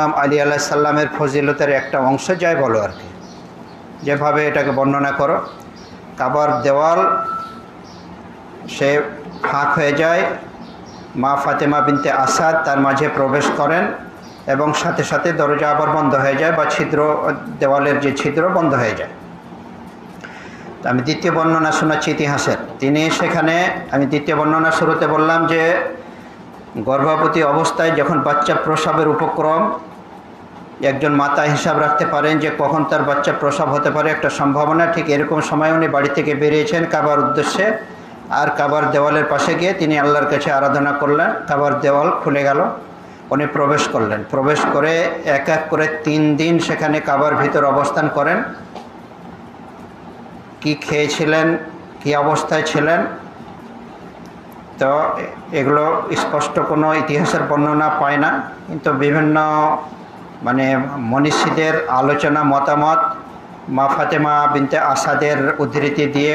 ইমাম আলী আল্লাহ সাল্লামের ফজিলতের একটা অংশ, যাই বলো আর কি। যেভাবে এটাকে বর্ণনা করো, কাবার দেওয়াল, সে ফাঁক হয়ে যায়, মা ফাতেমা বিনতে আসাদ তার মাঝে প্রবেশ করেন এবং সাথে সাথে দরজা আবার বন্ধ হয়ে যায় বা ছিদ্র, দেওয়ালের যে ছিদ্র বন্ধ হয়ে যায়। আমি দ্বিতীয় বর্ণনা শোনাচ্ছি ইতিহাসের। তিনি সেখানে, আমি দ্বিতীয় বর্ণনা শুরুতে বললাম যে, গর্ভবতী অবস্থায় যখন বাচ্চা প্রসবের উপক্রম একজন মাতা হিসাব রাখতে পারেন যে কখন তার বাচ্চা প্রসব হতে পারে, একটা সম্ভাবনা। ঠিক এরকম সময় উনি বাড়ি থেকে বেরিয়েছেন কাবার উদ্দেশ্যে আর কাবার দেওয়ালের পাশে গিয়ে তিনি আল্লাহর কাছে আরাধনা করলেন। কাবার দেওয়াল খুলে গেল, উনি প্রবেশ করলেন। প্রবেশ করে এক এক করে তিন দিন সেখানে কাবার ভিতর অবস্থান করেন। কি খেয়েছিলেন, কি অবস্থায় ছিলেন, তো এগুলো স্পষ্ট কোনো ইতিহাসের বর্ণনা পায় না। কিন্তু বিভিন্ন মানে মনীষীদের আলোচনা মতামত, মা ফাতেমা বিনতে আসাদের উদ্ধৃতি দিয়ে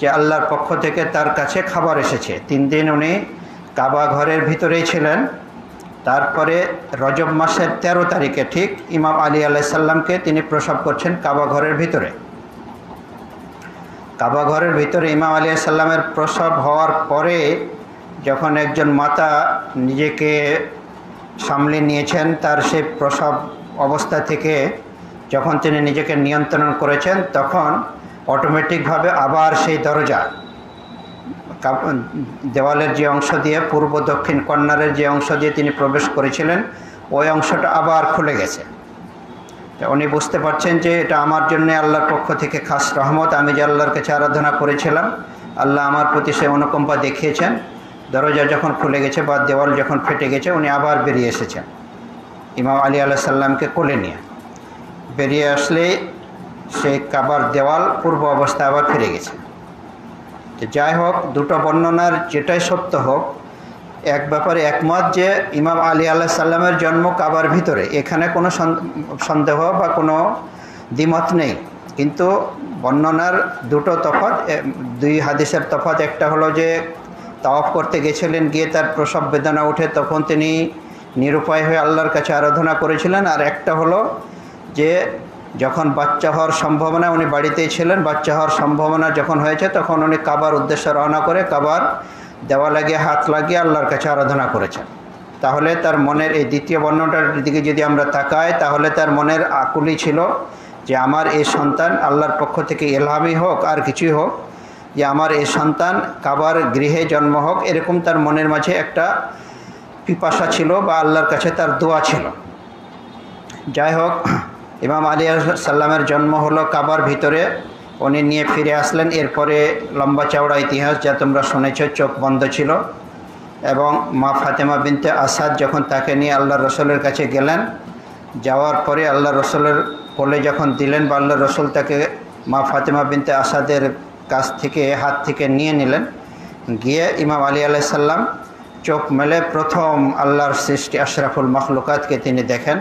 যে আল্লাহর পক্ষ থেকে তার কাছে খাবার এসেছে। তিন দিন উনি কাবা ঘরের ভিতরেই ছিলেন। তারপরে রজব মাসের ১৩ তারিখে ঠিক ইমাম আলী আলাইসাল্লামকে তিনি প্রসব করছেন কাবা ঘরের ভিতরে। কাবা ঘরের ভিতরে ইমাম আলী সাল্লামের প্রসব হওয়ার পরে যখন একজন মাতা নিজেকে সামলে নিয়েছেন, তার সেই প্রসব অবস্থা থেকে যখন তিনি নিজেকে নিয়ন্ত্রণ করেছেন, তখন অটোমেটিকভাবে আবার সেই দরজা দেওয়ালের যে অংশ দিয়ে পূর্ব দক্ষিণ কর্নারের যে অংশ দিয়ে তিনি প্রবেশ করেছিলেন, ওই অংশটা আবার খুলে গেছে। তো উনি বুঝতে পারছেন যে এটা আমার জন্য আল্লাহর পক্ষ থেকে খাস রহমত, আমি যে আল্লাহর কাছে আরাধনা করেছিলাম, আল্লাহ আমার প্রতি সে অনুকম্পা দেখিয়েছেন। দরজা যখন খুলে গেছে বা দেওয়াল যখন ফেটে গেছে, উনি আবার বেরিয়ে এসেছেন। ইমাম আলী আল্লাহ সাল্লামকে কোলে নিয়ে। বেরিয়ে আসলে সেই কাবার দেওয়াল পূর্ব অবস্থায় আবার ফিরে গেছে। যাই হোক, দুটো বর্ণনার যেটাই সত্য হোক, এক ব্যাপারে একমত যে ইমাম আলী আল্লাহ সাল্লামের জন্ম কাবার ভিতরে। এখানে কোনো সন্দেহ বা কোনো দ্বিমত নেই। কিন্তু বর্ণনার দুটো তফাত দুই হাদিসের তফাত একটা হলো যে তাওয়াফ করতে গেছিলেন, গিয়ে তার প্রসব বেদনা উঠে তখন তিনি নিরুপায় হয়ে আল্লাহর কাছে আরাধনা করেছিলেন। আর একটা হলো যে, যখন বাচ্চা হওয়ার সম্ভাবনা, উনি বাড়িতেই ছিলেন, বাচ্চা হওয়ার সম্ভাবনা যখন হয়েছে, তখন উনি কাবার উদ্দেশ্যে রওনা করে কাবার দেওয়া লাগিয়ে, হাত লাগিয়ে আল্লাহর কাছে আরাধনা করেছেন। তাহলে তার মনের এই দ্বিতীয় বর্ণটার দিকে যদি আমরা তাকাই, তাহলে তার মনের আকুলি ছিল যে, আমার এই সন্তান আল্লাহর পক্ষ থেকে এলহামি হোক, আর কিছুই হোক যে আমার এই সন্তান কাবার গৃহে জন্ম হোক, এরকম তার মনের মাঝে একটা পিপাসা ছিল বা আল্লাহর কাছে তার দোয়া ছিল। যাই হোক, ইমাম আলী সাল্লামের জন্ম হলো কাবার ভিতরে। উনি নিয়ে ফিরে আসলেন। এরপরে লম্বা চওড়া ইতিহাস যা তোমরা শুনেছ, চোখ বন্ধ ছিল। এবং মা ফাতেমা বিনতে আসাদ যখন তাকে নিয়ে আল্লাহ রসুলের কাছে গেলেন, যাওয়ার পরে আল্লাহ রসুলের কোলে যখন দিলেন বা আল্লাহ রসুল তাকে মা ফাতেমা বিনতে আসাদের কাছ থেকে হাত থেকে নিয়ে নিলেন। গিয়ে ইমাম আলী আলাইসাল্লাম চোখ মেলে প্রথম আল্লাহর সৃষ্টি আশরাফুল মখলুকাতকে তিনি দেখেন।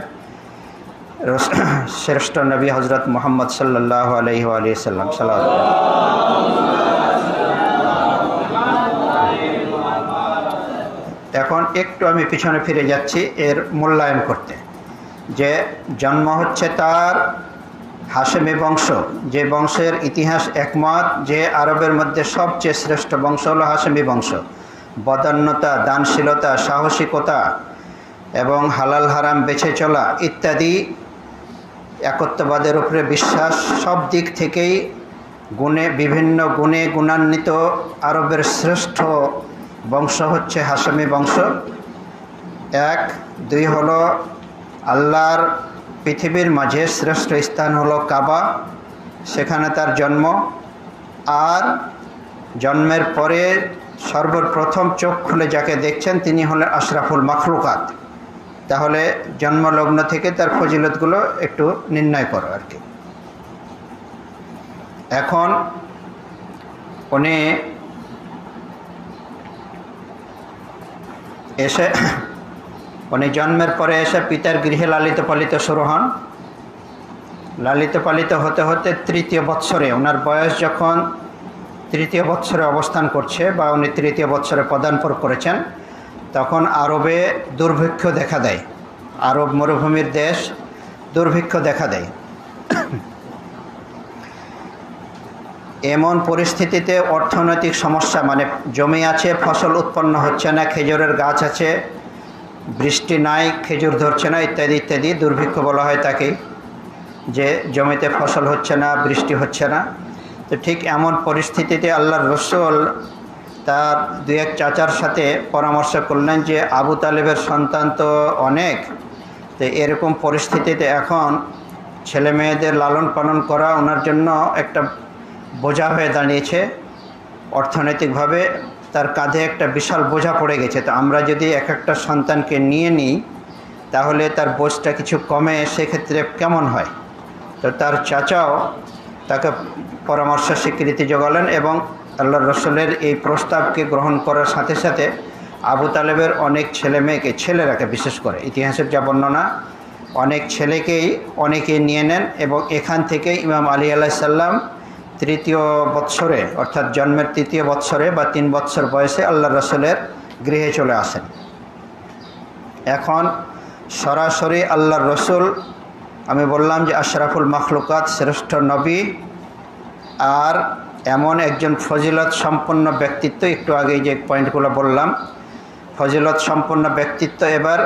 শ্রেষ্ঠ নবী হজরত মোহাম্মদ সাল্লাহ আলহি আলি সাল্লাম। সাল্লাহ এখন একটু আমি পিছনে ফিরে যাচ্ছি এর মূল্যায়ন করতে। যে জন্ম হচ্ছে তার হাসেমি বংশ। যে বংশের ইতিহাস একমত, যে আরবের মধ্যে সবচেয়ে শ্রেষ্ঠ বংশ হলো হাসেমি বংশ। বদান্যতা, দানশীলতা, সাহসিকতা এবং হালাল হারাম বেছে চলা ইত্যাদি একত্ববাদের উপরে বিশ্বাস সব দিক থেকেই গুণে, বিভিন্ন গুণে গুণান্বিত আরবের শ্রেষ্ঠ বংশ হচ্ছে হাসমি বংশ। এক, দুই হলো আল্লাহর পৃথিবীর মাঝে শ্রেষ্ঠ স্থান হলো কাবা। সেখানে তার জন্ম। আর জন্মের পরে সর্বপ্রথম চোখ খুলে যাকে দেখছেন তিনি হলেন আশরাফুল মখলুকাত। তাহলে জন্মলগ্ন থেকে তার ফজিলতগুলো একটু নির্ণয় করো আর কি। এখন উনি এসে উনি জন্মের পরে এসে পিতার গৃহে লালিত পালিত শুরু হন। লালিত পালিত হতে হতে তৃতীয় বৎসরে, ওনার বয়স যখন তৃতীয় বৎসরে অবস্থান করছে বা উনি তৃতীয় বৎসরে পদার্পণ করেছেন, তখন আরবে দুর্ভিক্ষ দেখা দেয়। আরব মরুভূমির দেশ দুর্ভিক্ষ দেখা দেয়। এমন পরিস্থিতিতে অর্থনৈতিক সমস্যা মানে জমি আছে, ফসল উৎপন্ন হচ্ছে না, খেজুরের গাছ আছে বৃষ্টি নাই, খেজুর ধরছে না, ইত্যাদি ইত্যাদি। দুর্ভিক্ষ বলা হয় তাকে, যে জমিতে ফসল হচ্ছে না, বৃষ্টি হচ্ছে না। তো ঠিক এমন পরিস্থিতিতে আল্লাহর রসুল তার দু এক চাচার সাথে পরামর্শ করলেন যে, আবু তালেবের সন্তান তো অনেক, তো এরকম পরিস্থিতিতে এখন ছেলে মেয়েদের লালন পালন করা ওনার জন্য একটা বোঝা হয়ে দাঁড়িয়েছে। অর্থনৈতিকভাবে তার কাঁধে একটা বিশাল বোঝা পড়ে গেছে। তো আমরা যদি এক একটা সন্তানকে নিয়ে নিই, তাহলে তার বোঝটা কিছু কমে, সেক্ষেত্রে কেমন হয়? তো তার চাচাও তাকে পরামর্শ স্বীকৃতি জোগালেন এবং আল্লাহ রসুলের এই প্রস্তাবকে গ্রহণ করার সাথে সাথে আবু তালেবের অনেক ছেলে মেয়েকে, ছেলেরাকে বিশেষ করে, ইতিহাসের যা বর্ণনা, অনেক ছেলেকেই অনেকে নিয়ে নেন এবং এখান থেকে ইমাম আলী আলাইসাল্লাম তৃতীয় বৎসরে, অর্থাৎ জন্মের তৃতীয় বৎসরে বা তিন বৎসর বয়সে আল্লাহ রসুলের গৃহে চলে আসেন। এখন সরাসরি আল্লাহর রসুল, আমি বললাম যে আশরাফুল মখলুকাত, শ্রেষ্ঠ নবী, আর এমন একজন ফজিলত সম্পন্ন ব্যক্তিত্ব, একটু আগে যে পয়েন্টগুলো বললাম, ফজিলত সম্পন্ন ব্যক্তিত্ব এবার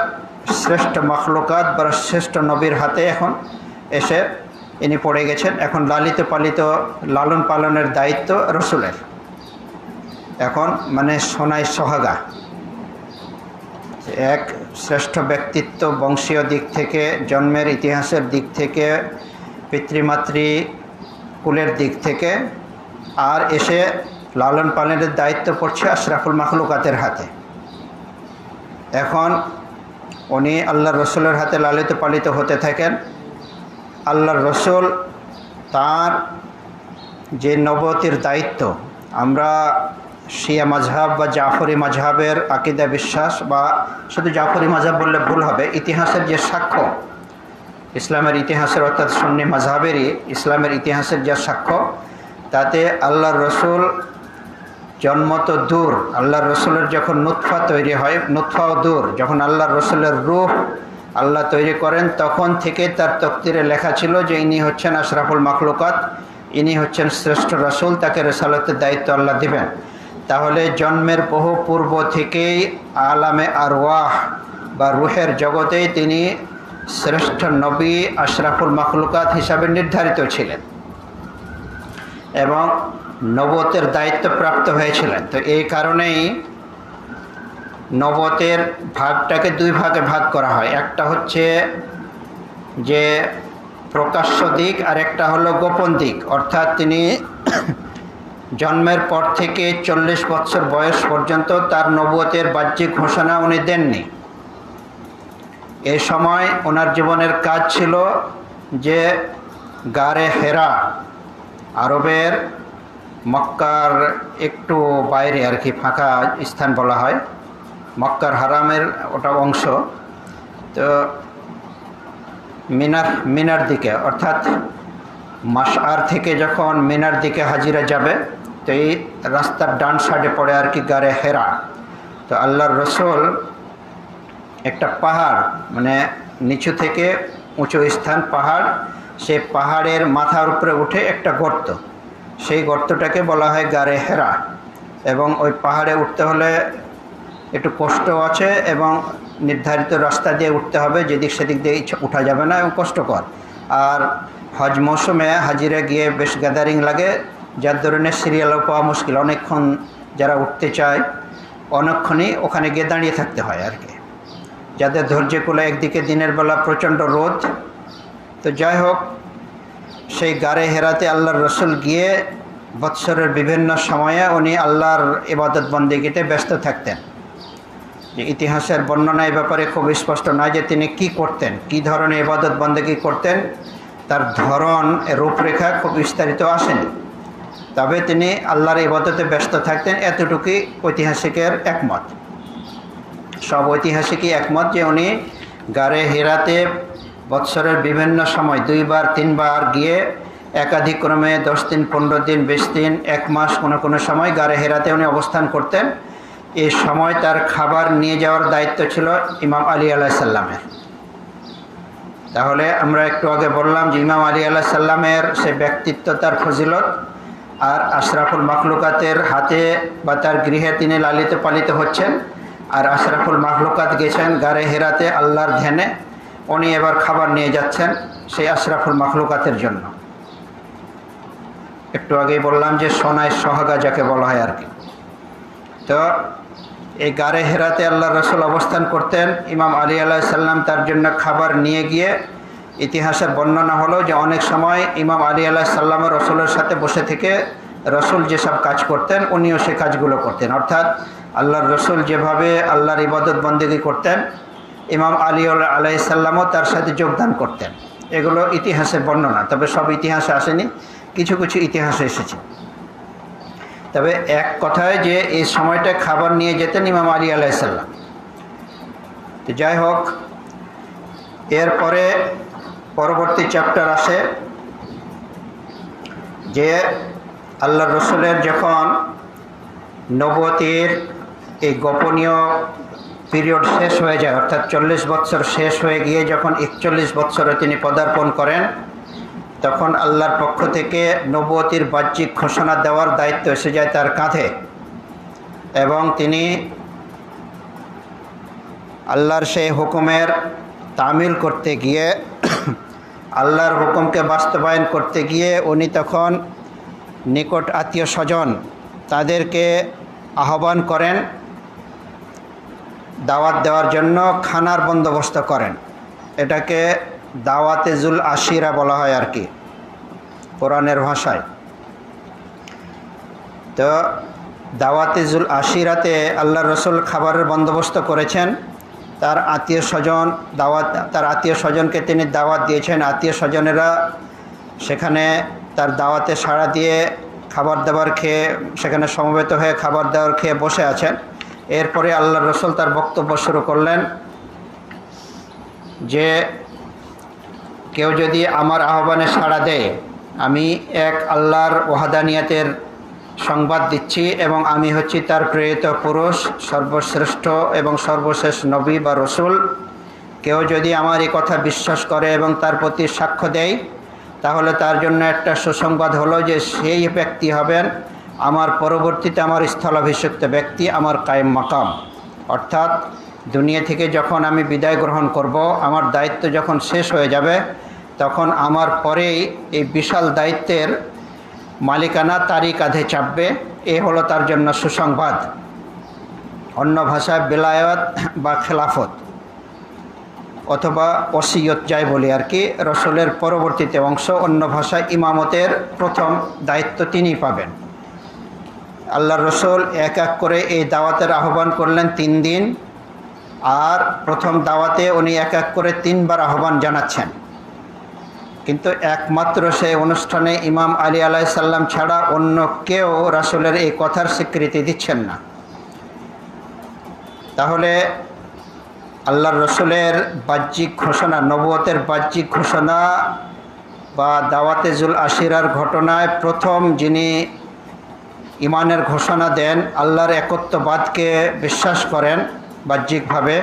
শ্রেষ্ঠ মখলুকাত বা শ্রেষ্ঠ নবীর হাতে এখন এসে ইনি পড়ে গেছেন। এখন লালিত পালিত লালন পালনের দায়িত্ব রসুলের। এখন মানে সোনাই সোহাগা। এক শ্রেষ্ঠ ব্যক্তিত্ব বংশীয় দিক থেকে, জন্মের ইতিহাসের দিক থেকে, পিতৃমাতৃ কুলের দিক থেকে, আর এসে লালন পালনের দায়িত্ব পড়ছে আশরাফুল মাখলুকাতের হাতে। এখন উনি আল্লাহ রসুলের হাতে লালিত পালিত হতে থাকেন। আল্লাহর রসুল তার যে নবতির দায়িত্ব, আমরা শিয়া মাঝহাব বা জাফরি মাঝহাবের আকিদা বিশ্বাস বা শুধু জাফরি মাঝহাব বললে ভুল হবে, ইতিহাসের যে সাক্ষ্য, ইসলামের ইতিহাসের অর্থাৎ সুন্নি মাঝহাবেরই ইসলামের ইতিহাসের যে সাক্ষ্য, তাতে আল্লাহর রসুল জন্ম তো দূর, আল্লাহর রসুলের যখন নুৎফা তৈরি হয় নুৎফাও দূর, যখন আল্লাহর রসুলের রূপ আল্লাহ তৈরি করেন, তখন থেকে তার তক্তিরে লেখা ছিল যে ইনি হচ্ছেন আশরাফুল মখলুকাত, ইনি হচ্ছেন শ্রেষ্ঠ রসুল, তাকে রেসালতের দায়িত্ব আল্লাহ দিবেন। তাহলে জন্মের বহু পূর্ব থেকেই আলামে আরওয়াহ বা রুহের জগতেই তিনি শ্রেষ্ঠ নবী আশরাফুল মখলুকাত হিসাবে নির্ধারিত ছিলেন এবং নবতের দায়িত্ব প্রাপ্ত হয়েছিলেন। তো এই কারণেই নবতের ভাগটাকে দুই ভাগে ভাগ করা হয়। একটা হচ্ছে যে প্রকাশ্য দিক আর একটা হলো গোপন দিক। অর্থাৎ তিনি জন্মের পর থেকে চল্লিশ বছর বয়স পর্যন্ত তার নবতের বাহ্যিক ঘোষণা উনি দেননি। এ সময় ওনার জীবনের কাজ ছিল যে গারে হেরা, আরবের মক্কার একটু বাইরে আর কি, ফাঁকা স্থান বলা হয়। মক্কার হারামের ওটা অংশ। তো মিনার মিনার দিকে, অর্থাৎ মাসার থেকে যখন মিনার দিকে হাজিরা যাবে, তো এই রাস্তার ডান সাইডে পড়ে আর কি গাড়ে হেরা। তো আল্লাহর রসুল একটা পাহাড় মানে নিচু থেকে উঁচু স্থান পাহাড় সে পাহাড়ের মাথার উপরে উঠে একটা গর্ত। সেই গর্তটাকে বলা হয় গাড়ে হেরা। এবং ওই পাহাড়ে উঠতে হলে একটু কষ্ট আছে এবং নির্ধারিত রাস্তা দিয়ে উঠতে হবে, যেদিক সেদিক দিয়ে উঠা যাবে না এবং কষ্টকর। আর হজ মৌসুমে হাজিরে গিয়ে বেশ গ্যাদারিং লাগে, যার ধরনের সিরিয়ালও পাওয়া মুশকিল। অনেকক্ষণ যারা উঠতে চায়, অনেকক্ষণই ওখানে গিয়ে দাঁড়িয়ে থাকতে হয় আর কি। যাদের ধৈর্য কুলে একদিকে দিনের বেলা প্রচণ্ড রোদ, তো যাই হোক, সেই গাড়ে হেরাতে আল্লাহর রসুল গিয়ে বৎসরের বিভিন্ন সময়ে উনি আল্লাহর ইবাদত বন্দিগিতে ব্যস্ত থাকতেন। যে ইতিহাসের বর্ণনা ব্যাপারে খুব স্পষ্ট নয় যে তিনি কি করতেন, কি ধরনের ইবাদত বন্দেগী করতেন, তার ধরন রূপরেখা খুব বিস্তারিত আসেনি। তবে তিনি আল্লাহর ইবাদতে ব্যস্ত থাকতেন, এতটুকুই ঐতিহাসিকের একমত। সব ঐতিহাসিকই একমত যে উনি গাড়ে হেরাতে বৎসরের বিভিন্ন সময় দুইবার, তিনবার গিয়ে একাধিক্রমে দশ দিন, পনেরো দিন, বিশ দিন, এক মাস কোনো কোনো সময় গাড়ে হেরাতে উনি অবস্থান করতেন। এই সময় তার খাবার নিয়ে যাওয়ার দায়িত্ব ছিল ইমাম আলী আলাইসাল্লামের তাহলে আমরা একটু আগে বললাম যে ইমাম আলী আল্লাহ সাল্লামের সে ব্যক্তিত্ব, তার ফজিলত আর আশরাফুল মাখলুকাতের হাতে বা তার গৃহে তিনি লালিত পালিত হচ্ছেন আর আশরাফুল মাখলুকাত গেছেন গাড়ে হেরাতে আল্লাহর ধ্যানে। উনি এবার খাবার নিয়ে যাচ্ছেন সেই আশরাফুল মাখলুকাতের জন্য। একটু আগেই বললাম যে সোনায় সোহাগা যাকে বলা হয় আর কি। তো এই গাড়ে হেরাতে আল্লাহ রসুল অবস্থান করতেন। ইমাম আলী আল্লাহ সাল্লাম তার জন্য খাবার নিয়ে গিয়ে ইতিহাসের বর্ণনা হলো যে অনেক সময় ইমাম আলী আল্লাহ সাল্লামের রসুলের সাথে বসে থেকে রসুল যেসব কাজ করতেন, উনিও সে কাজগুলো করতেন। অর্থাৎ আল্লাহর রসুল যেভাবে আল্লাহর ইবাদত বন্দেগী করতেন, ইমাম আলী আলাই সাল্লামও তার সাথে যোগদান করতেন। এগুলো ইতিহাসের বর্ণনা, তবে সব ইতিহাসে আসেনি, কিছু কিছু ইতিহাসে এসেছে। তবে এক কথায় যে এই সময়টা খাবার নিয়ে যেতেন ইমাম আলী আলাইসাল্লাম তো যাই হোক, এরপরে পরবর্তী চ্যাপ্টার আসে যে আল্লাহ রসুলের যখন নবতির এই গোপনীয় পিরিয়ড শেষ হয়ে যায়, অর্থাৎ চল্লিশ বৎসর শেষ হয়ে গিয়ে যখন একচল্লিশ বৎসরে তিনি পদার্পণ করেন তখন আল্লাহর পক্ষ থেকে নবতির বাহ্যিক ঘোষণা দেওয়ার দায়িত্ব এসে যায় তার কাঁধে। এবং তিনি আল্লাহর সেই হুকুমের তামিল করতে গিয়ে আল্লাহর হুকুমকে বাস্তবায়ন করতে গিয়ে উনি তখন নিকট আত্মীয় স্বজন তাদেরকে আহ্বান করেন, দাওয়াত দেওয়ার জন্য খানার বন্দোবস্ত করেন। এটাকে দাওয়াতে জুল আশিরা বলা হয় আর কি, কোরআনের ভাষায়। তো দাওয়াতে জুল আশিরাতে আল্লাহ রসুল খাবারের বন্দোবস্ত করেছেন। তার আত্মীয় স্বজন দাওয়াত, তার আত্মীয় স্বজনকে তিনি দাওয়াত দিয়েছেন। আত্মীয় স্বজনেরা সেখানে তার দাওয়াতে সাড়া দিয়ে খাবার দাবার খেয়ে, সেখানে সমবেত হয়ে খাবার দাবার খেয়ে বসে আছেন। এরপরে আল্লাহ রসুল তার বক্তব্য শুরু করলেন যে কেউ যদি আমার আহ্বানে সাড়া দেয়, আমি এক আল্লাহর ওয়াহাদানিয়াতের সংবাদ দিচ্ছি এবং আমি হচ্ছি তার প্রেরিত পুরুষ, সর্বশ্রেষ্ঠ এবং সর্বশেষ নবী বা রসুল। কেউ যদি আমার এই কথা বিশ্বাস করে এবং তার প্রতি সাক্ষ্য দেয়, তাহলে তার জন্য একটা সুসংবাদ হলো যে সেই ব্যক্তি হবেন আমার পরবর্তীতে আমার স্থলাভিষিক্ত ব্যক্তি, আমার কায়েম মাকাম। অর্থাৎ দুনিয়া থেকে যখন আমি বিদায় গ্রহণ করব, আমার দায়িত্ব যখন শেষ হয়ে যাবে তখন আমার পরেই এই বিশাল দায়িত্বের মালিকানা তারই কাঁধে চাপবে। এ হলো তার জন্য সুসংবাদ। অন্য ভাষায় বেলায়ত বা খেলাফত অথবা ওসিয়ত যাই বলি আর কি, রসুলের পরবর্তীতে অংশ, অন্য ভাষায় ইমামতের প্রথম দায়িত্ব তিনিই পাবেন। আল্লাহ রসুল এক এক করে এই দাওয়াতের আহ্বান করলেন তিন দিন। আর প্রথম দাওয়াতে উনি এক এক করে তিনবার আহ্বান জানাচ্ছেন। কিন্তু একমাত্র সেই অনুষ্ঠানে ইমাম আলী আলাহ সাল্লাম ছাড়া অন্য কেউ রাসুলের এই কথার স্বীকৃতি দিচ্ছেন না। তাহলে আল্লাহর রসুলের বাহ্যিক ঘোষণা নবতের বাহ্যিক ঘোষণা বা দাওয়াতে জুল আশিরার ঘটনায় প্রথম যিনি ইমানের ঘোষণা দেন, আল্লাহর একত্ববাদকে বিশ্বাস করেন বাহ্যিকভাবে।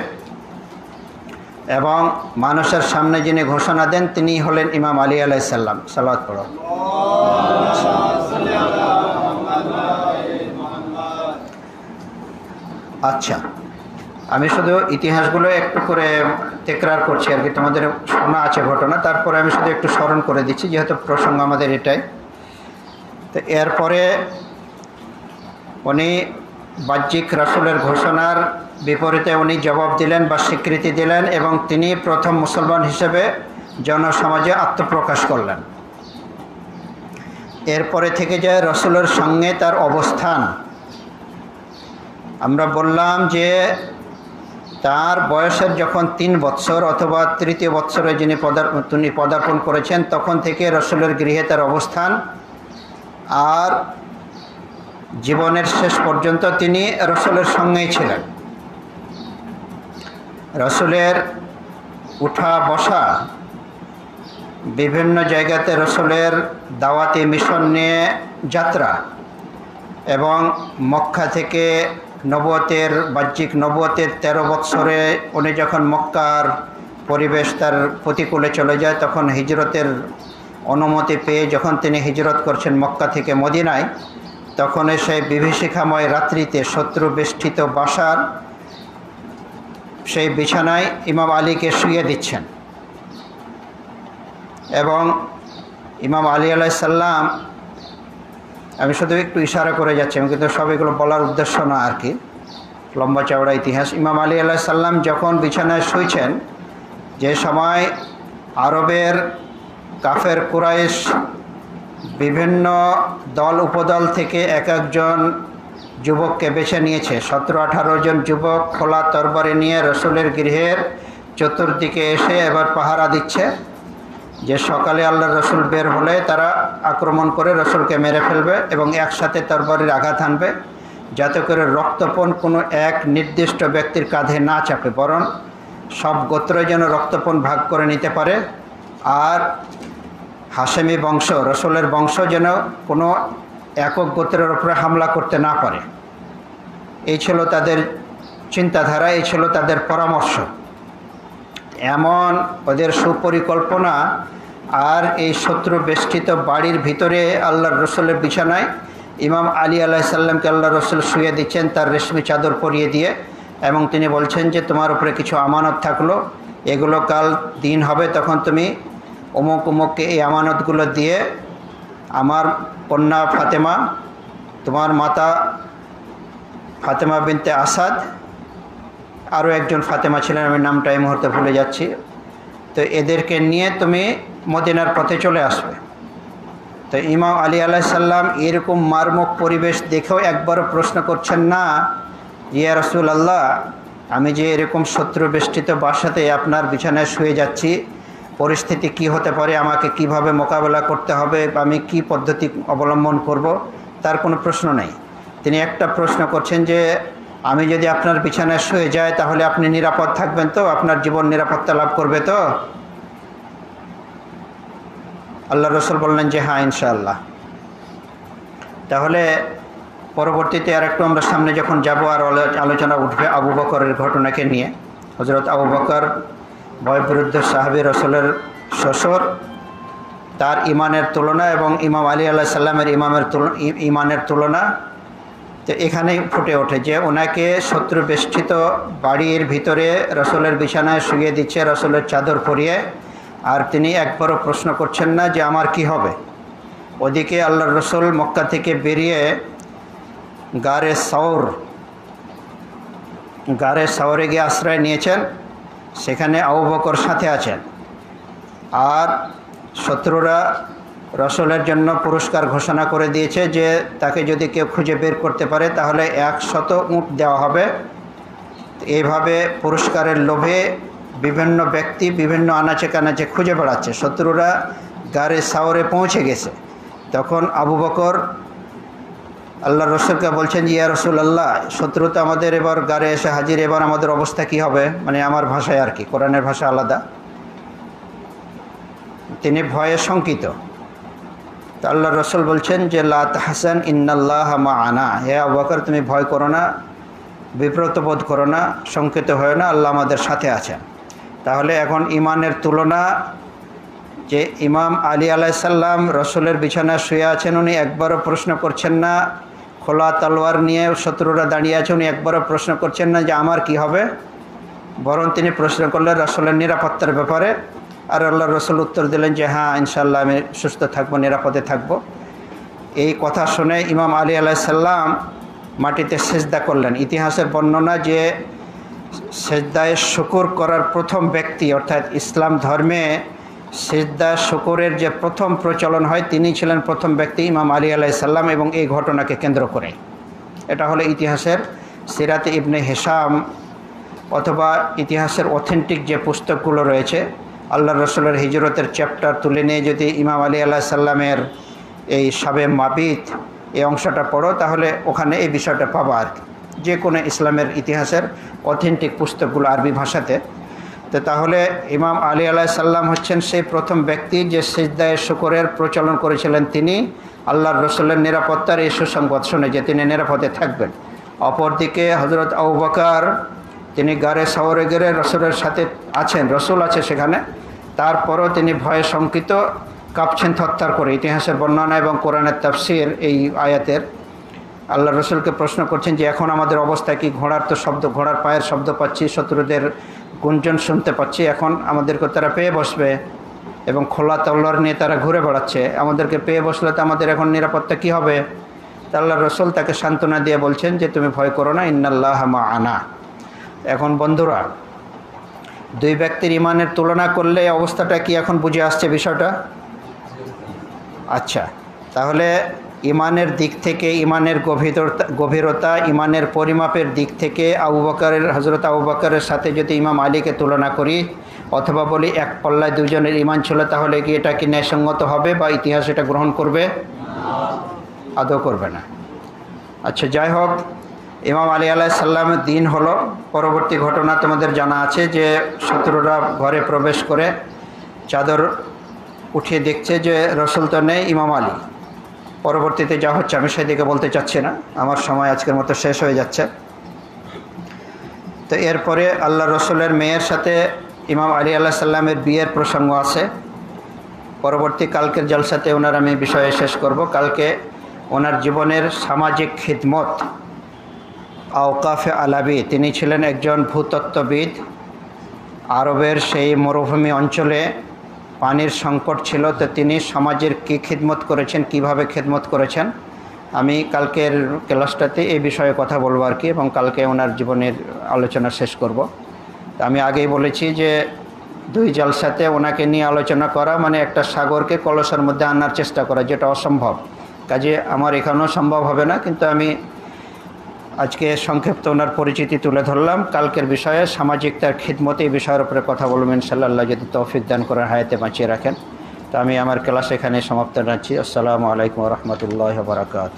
এবং মানুষের সামনে যিনি ঘোষণা দেন, তিনি হলেন ইমাম আলী আলাইসাল্লাম সালাদ পড়ো। আচ্ছা আমি শুধু ইতিহাসগুলো একটু করে তেকরার করছি আর কি, তোমাদের শোনা আছে ঘটনা, তারপরে আমি শুধু একটু স্মরণ করে দিচ্ছি, যেহেতু প্রসঙ্গ আমাদের এটাই। তো এরপরে উনি বাহ্যিক রাসুলের ঘোষণার বিপরীতে উনি জবাব দিলেন বা স্বীকৃতি দিলেন এবং তিনি প্রথম মুসলমান হিসেবে জনসমাজে আত্মপ্রকাশ করলেন। এরপরে থেকে যায় রসুলের সঙ্গে তার অবস্থান, আমরা বললাম যে তার বয়সের যখন তিন বৎসর অথবা তৃতীয় বৎসরে যিনি তিনি পদার্পণ করেছেন, তখন থেকে রসুলের গৃহে তার অবস্থান। আর জীবনের শেষ পর্যন্ত তিনি রসুলের সঙ্গেই ছিলেন। রসুলের উঠা বসা, বিভিন্ন জায়গাতে রসুলের দাওয়াতি মিশন নিয়ে যাত্রা এবং মক্কা থেকে নবতের বাহ্যিক নবতের তেরো বৎসরে উনি যখন মক্কার পরিবেশ তার প্রতিকূলে চলে যায়, তখন হিজরতের অনুমতি পেয়ে যখন তিনি হিজরত করছেন মক্কা থেকে মদিনায় তখন সেই বিভীষিকাময় রাত্রিতে শত্রু বেষ্টিত বাসার সেই বিছানায় ইমাম আলীকে শুয়ে দিচ্ছেন। এবং ইমাম আলী আলাইসাল্লাম আমি শুধু একটু ইশারা করে যাচ্ছি, আমি কিন্তু সব এগুলো বলার উদ্দেশ্য না আর কি, লম্বা চওড়া ইতিহাস। ইমাম আলী আলাইসাল্লাম যখন বিছানায় শুয়েছেন যে সময় আরবের কাফের কুরাইশ বিভিন্ন দল উপদল থেকে এক একজন যুবককে বেছে নিয়েছে। সতেরো, আঠারো জন যুবক খোলা তরবারি নিয়ে রসুলের গৃহের চতুর্দিকে এসে এবার পাহারা দিচ্ছে। যে সকালে আল্লাহ রসুল বের হলে তারা আক্রমণ করে রসুলকে মেরে ফেলবে এবং একসাথে তরবারির আঘাত আনবে যাতে করে রক্তপণ কোনো এক নির্দিষ্ট ব্যক্তির কাঁধে না চাপে, বরং সব গোত্র যেন রক্তপণ ভাগ করে নিতে পারে। আর হাসেমি বংশ, রসুলের বংশ যেন কোনো একক গোত্রের ওপরে হামলা করতে না পারে। এই ছিল তাদের চিন্তাধারা, এই ছিল তাদের পরামর্শ। এমন ওদের সুপরিকল্পনা আর এই শত্রু বেষ্টিত বাড়ির ভিতরে আল্লাহর রসুলের বিছানায় ইমাম আলী আল্লাহ সাল্লামকে আল্লাহ রসুল শুয়ে দিচ্ছেন তার রেশমি চাদর পরিয়ে দিয়ে এবং তিনি বলছেন যে, তোমার উপরে কিছু আমানত থাকল, এগুলো কাল দিন হবে, তখন তুমি অমুক অমুককে এই আমানতগুলো দিয়ে আমার কন্যা ফাতেমা, তোমার মাতা ফাতেমা বিনতে আসাদ, আরও একজন ফাতেমা ছিলেন, আমি নামটা এই মুহূর্তে ভুলে যাচ্ছি। তো এদেরকে নিয়ে তুমি মদিনার পথে চলে আসবে। তো ইমাম আলী আলাহ সাল্লাম এরকম মারমুখ পরিবেশ দেখেও একবারও প্রশ্ন করছেন, না, ইয়া রসুল আল্লাহ আমি যে এরকম শত্রু বেষ্টিত বাসাতে আপনার বিছানায় শুয়ে যাচ্ছি পরিস্থিতি কি হতে পারে, আমাকে কীভাবে মোকাবেলা করতে হবে, আমি কি পদ্ধতি অবলম্বন করব, তার কোনো প্রশ্ন নেই। তিনি একটা প্রশ্ন করছেন যে, আমি যদি আপনার বিছানায় শুয়ে যাই তাহলে আপনি নিরাপদ থাকবেন তো? আপনার জীবন নিরাপত্তা লাভ করবে তো? আল্লাহ রসুল বললেন যে হ্যাঁ ইনশাআল্লাহ। তাহলে পরবর্তীতে আর একটু আমরা সামনে যখন যাব, আর আলোচনা উঠবে আবু বকরের ঘটনাকে নিয়ে। হজরত আবু বকর বয়বৃদ্ধ সাহাবি রসুলের শ্বশুর, তার ইমানের তুলনা এবং ইমাম আলী আল্লাহ সাল্লামের ইমামের ইমানের তুলনা তো এখানেই ফুটে ওঠে যে ওনাকে শত্রু বেষ্টিত বাড়ির ভিতরে রসলের বিছানায় শুয়ে দিচ্ছে, রসলের চাদর পরিয়ে। আর তিনি একবারও প্রশ্ন করছেন না যে আমার কি হবে? ওদিকে আল্লাহ রসুল মক্কা থেকে বেরিয়ে গারে সাউর গারে সাউরে গিয়ে আশ্রয় নিয়েছেন। সেখানে আবু বকর সাথে আছেন। আর শত্রুরা রসলের জন্য পুরস্কার ঘোষণা করে দিয়েছে যে তাকে যদি কেউ খুঁজে বের করতে পারে, তাহলে একশত উঁট দেওয়া হবে। এইভাবে পুরস্কারের লোভে বিভিন্ন ব্যক্তি বিভিন্ন আনাচে কানাচে খুঁজে বেড়াচ্ছে। শত্রুরা গাড়ে সাওরে পৌঁছে গেছে। তখন আবু বকর আল্লাহ রসুলকে বলছেন, ইয়া রসুল আল্লাহ শত্রু তো আমাদের এবার গাড়ে এসে হাজির, এবার আমাদের অবস্থা কি হবে? মানে আমার ভাষায় আর কি, কোরআনের ভাষা আলাদা। তিনি ভয়ে শঙ্কিত। তো আল্লাহ রসুল বলছেন যে লাত হাসান ইন্নাল্লাহ মা আনা হে আবাকর তুমি ভয় করো না, বিব্রত বোধ করো না, শঙ্কিত হয় না, আল্লাহ আমাদের সাথে আছেন। তাহলে এখন ইমানের তুলনা, যে ইমাম আলী আলাইসাল্লাম রসুলের বিছানায় শুয়ে আছেন, উনি একবারও প্রশ্ন করছেন না খোলা তলোয়ার নিয়ে শত্রুরা দাঁড়িয়ে আছে, উনি একবারও প্রশ্ন করছেন না যে আমার কি হবে। বরং তিনি প্রশ্ন করলেন, রসলের নিরাপত্তার ব্যাপারে। আর আল্লাহ রসুল উত্তর দিলেন যে হ্যাঁ ইনশাল্লাহ আমি সুস্থ থাকব, নিরাপদে থাকব। এই কথা শুনে ইমাম আলী আলাইসাল্লাম মাটিতে সেজদা করলেন। ইতিহাসের বর্ণনা যে, সেজদায় শুকুর করার প্রথম ব্যক্তি, অর্থাৎ ইসলাম ধর্মে সেজদা শুকুরের যে প্রথম প্রচলন হয়, তিনি ছিলেন প্রথম ব্যক্তি ইমাম আলী আলাইসাল্লাম এবং এই ঘটনাকে কেন্দ্র করে। এটা হলো ইতিহাসের সিরাতে ইবনে হেসাম অথবা ইতিহাসের অথেন্টিক যে পুস্তকগুলো রয়েছে আল্লাহ রসুলের হিজরতের চ্যাপ্টার তুলে নিয়ে যদি ইমাম আলী আল্লাহ সাল্লামের এই সাবে মাবিত এই অংশটা পড়ো, তাহলে ওখানে এই বিষয়টা পাবা আর যে কোনো ইসলামের ইতিহাসের অথেন্টিক পুস্তকগুলো আরবি ভাষাতে তো তাহলে ইমাম আলী আলাহ সাল্লাম হচ্ছেন সেই প্রথম ব্যক্তি যে সিজদায় শুকরের প্রচলন করেছিলেন তিনি, আল্লাহর রসুলের নিরাপত্তার এই সুসংবাদ শুনে যে তিনি নিরাপদে থাকবেন। অপরদিকে হজরত আবু বকার, তিনি গারে সাওরে গেরে রসুলের সাথে আছেন, রসুল আছে সেখানে। তারপরও তিনি ভয়ে শঙ্কিত, কাঁপছেন, থরথর করে। ইতিহাসের বর্ণনা এবং কোরআনের তাফসির এই আয়াতের। আল্লাহ রসুলকে প্রশ্ন করছেন যে, এখন আমাদের অবস্থা কি? ঘোড়ার তো শব্দ, ঘোড়ার পায়ের শব্দ পাচ্ছি, শত্রুদের গুঞ্জন শুনতে পাচ্ছি। এখন আমাদেরকে তারা পেয়ে বসবে এবং খোলা তল্লার নিয়ে তারা ঘুরে বেড়াচ্ছে। আমাদেরকে পেয়ে বসলে তো আমাদের এখন নিরাপত্তা কি হবে? আল্লাহ রসুল তাকে সান্ত্বনা দিয়ে বলছেন যে, তুমি ভয় করো না, ইন্নাল্লাহ মা আনা এখন বন্ধুরা, দুই ব্যক্তির ইমানের তুলনা করলে অবস্থাটা কি এখন বুঝে আসছে বিষয়টা? আচ্ছা তাহলে ইমানের দিক থেকে ইমানের গভীরতা গভীরতা, ইমানের পরিমাপের দিক থেকে আবু বকারের হজরত আবু বকারের সাথে যদি ইমাম আলীকে তুলনা করি, অথবা বলি এক পল্লায় দুজনের ইমান ছিল, তাহলে কি এটা কি ন্যায়সঙ্গত হবে বা ইতিহাস এটা গ্রহণ করবে? আদৌ করবে না। আচ্ছা যাই হোক, ইমাম আলী আলাহ সাল্লামের দিন হলো। পরবর্তী ঘটনা তোমাদের জানা আছে যে শত্রুরা ঘরে প্রবেশ করে চাদর উঠিয়ে দেখছে যে রসুল তো নেই ইমাম আলী। পরবর্তীতে যা হচ্ছে, আমি সেদিকে বলতে চাচ্ছি না। আমার সময় আজকের মতো শেষ হয়ে যাচ্ছে। তো এরপরে আল্লাহ রসুলের মেয়ের সাথে ইমাম আলী আল্লাহ সাল্লামের বিয়ের প্রসঙ্গ আছে। পরবর্তী কালকের জলসাতে ওনার আমি বিষয়ে শেষ করব। কালকে ওনার জীবনের সামাজিক খিদমত, আওকাফে আলাবি, তিনি ছিলেন একজন ভূতত্ত্ববিদ। আরবের সেই মরুভূমি অঞ্চলে পানির সংকট ছিল, তো তিনি সমাজের কী খিদমত করেছেন, কীভাবে খিদমত করেছেন, আমি কালকের ক্লাসটাতে এই বিষয়ে কথা বলব আর কি, এবং কালকে ওনার জীবনের আলোচনা শেষ করব। তো আমি আগেই বলেছি যে, দুই জালসাতে ওনাকে নিয়ে আলোচনা করা মানে একটা সাগরকে কলসের মধ্যে আনার চেষ্টা করা, যেটা অসম্ভব। কাজে আমার এখানেও সম্ভব হবে না, কিন্তু আমি আজকে সংক্ষিপ্ত ওনার পরিচিতি তুলে ধরলাম। কালকের বিষয়ে সামাজিক তার খিদমত এই বিষয়ের উপরে কথা বলব ইনশাল্লাহ যদি তৌফিক দান করার হায়াতে বাঁচিয়ে রাখেন। তো আমি আমার ক্লাস এখানে সমাপ্ত রাখছি আসসালামু আলাইকুম রহমতুল্লাহ বারাকাত